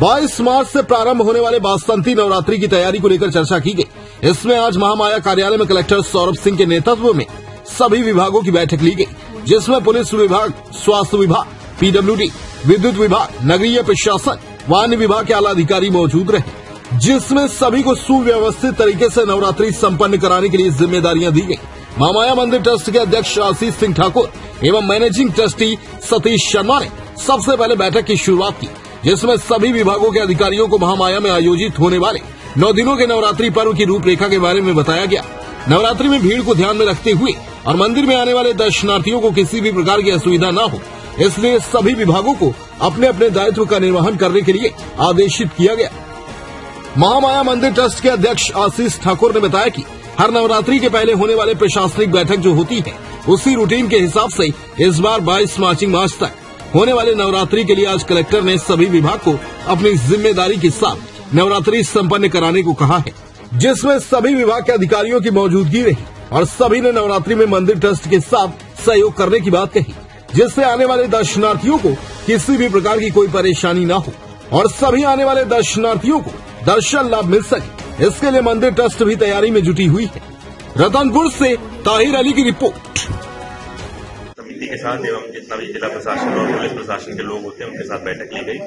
22 मार्च से प्रारंभ होने वाले बासंती नवरात्रि की तैयारी को लेकर चर्चा की गई। इसमें आज महामाया कार्यालय में कलेक्टर सौरभ सिंह के नेतृत्व में सभी विभागों की बैठक ली गई, जिसमें पुलिस विभाग, स्वास्थ्य विभाग, पीडब्ल्यूडी, विद्युत विभाग, नगरीय प्रशासन, वाहन विभाग के आला अधिकारी मौजूद रहे, जिसमें सभी को सुव्यवस्थित तरीके से नवरात्रि संपन्न कराने के लिए जिम्मेदारियाँ दी गई। महामाया मंदिर ट्रस्ट के अध्यक्ष आशीष सिंह ठाकुर एवं मैनेजिंग ट्रस्टी सतीश शर्मा ने सबसे पहले बैठक की शुरुआत की। जिसमें सभी विभागों के अधिकारियों को महामाया में आयोजित होने वाले नौ दिनों के नवरात्रि पर्व की रूपरेखा के बारे में बताया गया। नवरात्रि में भीड़ को ध्यान में रखते हुए और मंदिर में आने वाले दर्शनार्थियों को किसी भी प्रकार की असुविधा न हो, इसलिए सभी विभागों को अपने अपने दायित्व का निर्वहन करने के लिए आदेशित किया गया। महामाया मंदिर ट्रस्ट के अध्यक्ष आशीष ठाकुर ने बताया कि हर नवरात्रि के पहले होने वाले प्रशासनिक बैठक जो होती है, उसी रूटीन के हिसाब से इस बार 22 मार्चिंग मार्च तक होने वाले नवरात्रि के लिए आज कलेक्टर ने सभी विभाग को अपनी ज़िम्मेदारी के साथ नवरात्रि संपन्न कराने को कहा है, जिसमें सभी विभाग के अधिकारियों की मौजूदगी रही और सभी ने नवरात्रि में मंदिर ट्रस्ट के साथ सहयोग करने की बात कही, जिससे आने वाले दर्शनार्थियों को किसी भी प्रकार की कोई परेशानी न हो और सभी आने वाले दर्शनार्थियों को दर्शन लाभ मिल सके। इसके लिए मंदिर ट्रस्ट भी तैयारी में जुटी हुई है। रतनपुर से ताहिर अली की रिपोर्ट। समिति के साथ एवं जितना भी जिला प्रशासन और पुलिस प्रशासन के लोग होते हैं उनके साथ बैठक ली गई।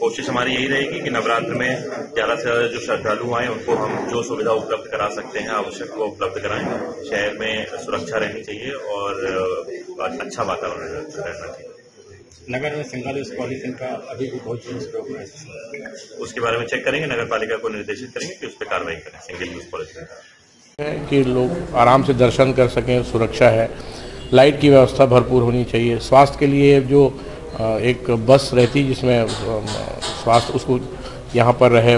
कोशिश हमारी यही रहेगी कि नवरात्र में ज़्यादा से ज़्यादा जो श्रद्धालु आए उनको हम जो सुविधा उपलब्ध करा सकते हैं आवश्यक वो उपलब्ध कराएँ। शहर में सुरक्षा रहनी चाहिए और अच्छा वातावरण रहना चाहिए। नगर में सिंगल यूज़ पॉलिथीन का अभी भी बहुत यूज़ है। उसके बारे में चेक करेंगे नगर पालिका को निर्देशित करेंगे कि उस पर कार्रवाई करें सिंगल यूज़ पॉलिसी है कि लोग आराम से दर्शन कर सकें सुरक्षा है। लाइट की व्यवस्था भरपूर होनी चाहिए। स्वास्थ्य के लिए जो एक बस रहती जिसमें स्वास्थ्य उसको यहाँ पर रहे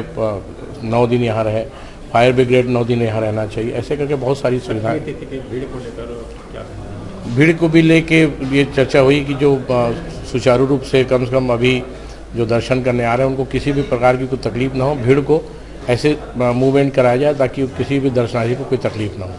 नौ दिन यहाँ रहे फायर ब्रिगेड नौ दिन यहाँ रहना चाहिए। ऐसे करके बहुत सारी सुविधाएँ भीड़ को लेकर क्या भीड़ को भी लेके ये चर्चा हुई कि जो सुचारू रूप से कम से कम अभी जो दर्शन करने आ रहे हैं उनको किसी भी प्रकार की कोई तकलीफ़ ना हो। भीड़ को ऐसे मूवमेंट कराया जाए ताकि किसी भी दर्शनार्थी को कोई तकलीफ़ ना हो।